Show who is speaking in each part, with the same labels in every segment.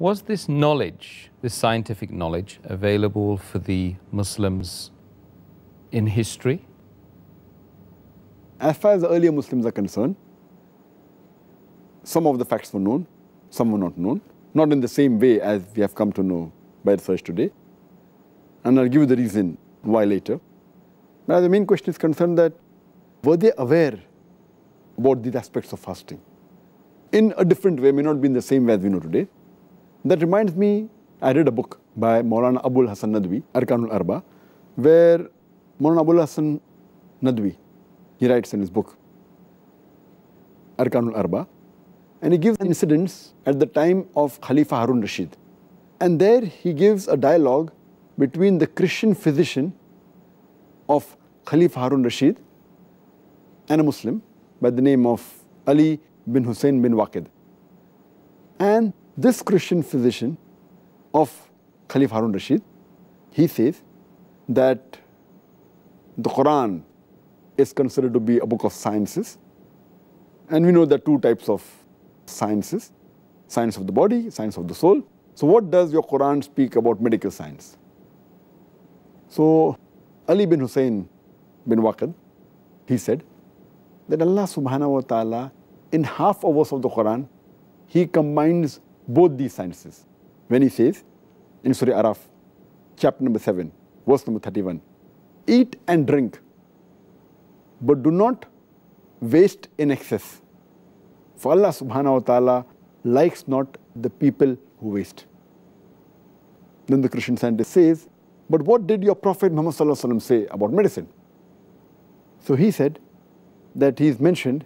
Speaker 1: Was this knowledge, this scientific knowledge, available for the Muslims in history?
Speaker 2: As far as the earlier Muslims are concerned, some of the facts were known, some were not known, not in the same way as we have come to know by research today. And I'll give you the reason why later. Now, the main question is concerned that were they aware about these aspects of fasting? In a different way, may not be in the same way as we know today. That reminds me, I read a book by Maulana Abul Hasan Nadwi, Arkanul Arba, where Maulana Abul Hasan Nadwi, he writes in his book, Arkanul Arba, and he gives incidents at the time of Khalifa Harun Rashid. And there he gives a dialogue between the Christian physician of Khalifa Harun Rashid and a Muslim by the name of Ali bin Hussein bin Waqid. And this Christian physician of Khalifa Harun Rashid, he says that the Quran is considered to be a book of sciences. And we know there are two types of sciences, science of the body, science of the soul. So what does your Quran speak about medical science? So Ali bin Hussein bin Waqid, he said that Allah subhanahu wa ta'ala in half verse of the Quran, he combines both these sciences. When he says in Surah Araf, chapter number 7, verse number 31, eat and drink, but do not waste in excess. For Allah subhanahu wa ta'ala likes not the people who waste. Then the Christian scientist says, but what did your Prophet Muhammad say about medicine? So he said that he's mentioned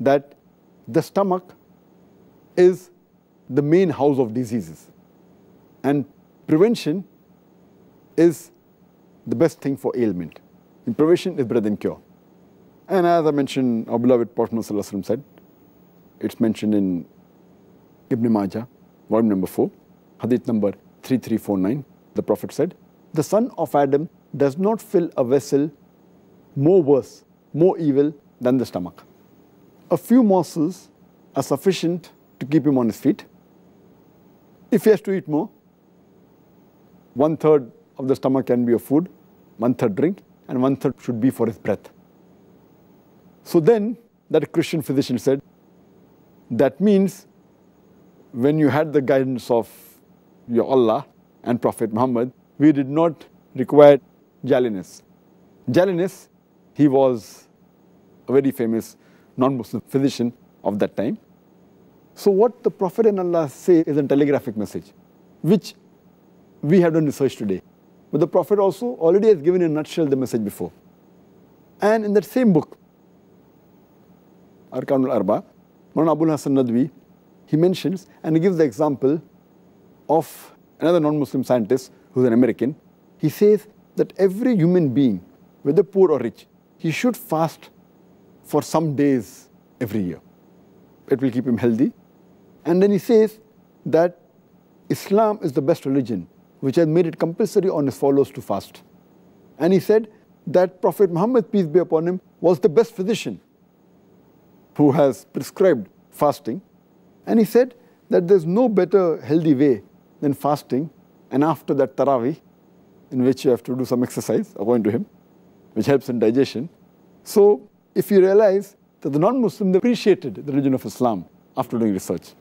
Speaker 2: that the stomach is the main house of diseases. And prevention is the best thing for ailment. And prevention is better than cure. And as I mentioned, our beloved Prophet said, it's mentioned in Ibn Majah, volume number 4, hadith number 3349. The Prophet said, The son of Adam does not fill a vessel more worse, more evil than the stomach a few morsels are sufficient to keep him on his feet. If he has to eat more, one third of the stomach can be of food, one third drink, and one third should be for his breath. So then, that Christian physician said, that means when you had the guidance of your Allah and Prophet Muhammad, we did not require Jalinus. Jalinus, he was a very famous non-Muslim physician of that time. So what the Prophet and Allah say is a telegraphic message, which we have done research today. But the Prophet also already has given in a nutshell the message before. And in that same book, Arkanul Arba, Maulana Abul Hasan Nadwi, he mentions and he gives the example of another non-Muslim scientist who's an American. He says that every human being, whether poor or rich, he should fast for some days every year. It will keep him healthy. And then he says that Islam is the best religion, which has made it compulsory on his followers to fast. And he said that Prophet Muhammad, peace be upon him, was the best physician who has prescribed fasting. And he said that there's no better healthy way than fasting, and after that tarawih, in which you have to do some exercise, according to him, which helps in digestion. So if you realize that the non-Muslim appreciated the religion of Islam after doing research.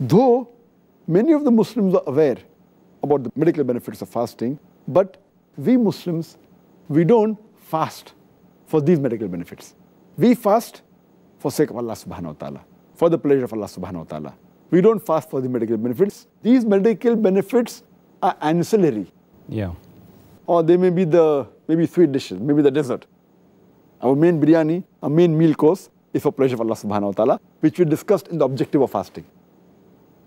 Speaker 2: Though many of the Muslims are aware about the medical benefits of fasting, but we Muslims, we don't fast for these medical benefits. We fast for sake of Allah subhanahu wa ta'ala, for the pleasure of Allah subhanahu wa ta'ala. We don't fast for the medical benefits. These medical benefits are ancillary.
Speaker 1: Yeah.
Speaker 2: Or they may be the maybe sweet dishes, maybe the dessert. Our main biryani, our main meal course is for pleasure of Allah subhanahu wa ta'ala, which we discussed in the objective of fasting.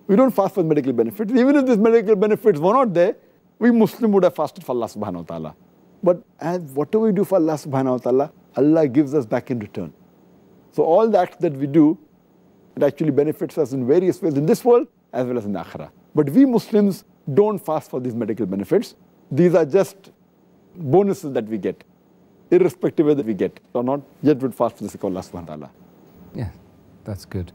Speaker 2: We don't fast for medical benefits. Even if these medical benefits were not there, we Muslim would have fasted for Allah subhanahu wa ta'ala. But as whatever we do for Allah subhanahu wa ta'ala, Allah gives us back in return. So all the acts that we do, it actually benefits us in various ways in this world as well as in the akhirah. But we Muslims don't fast for these medical benefits. These are just bonuses that we get irrespective whether we get or not, yet would fast for the sake of Allah subhanahu wa ta'ala.
Speaker 1: Yeah, that's good.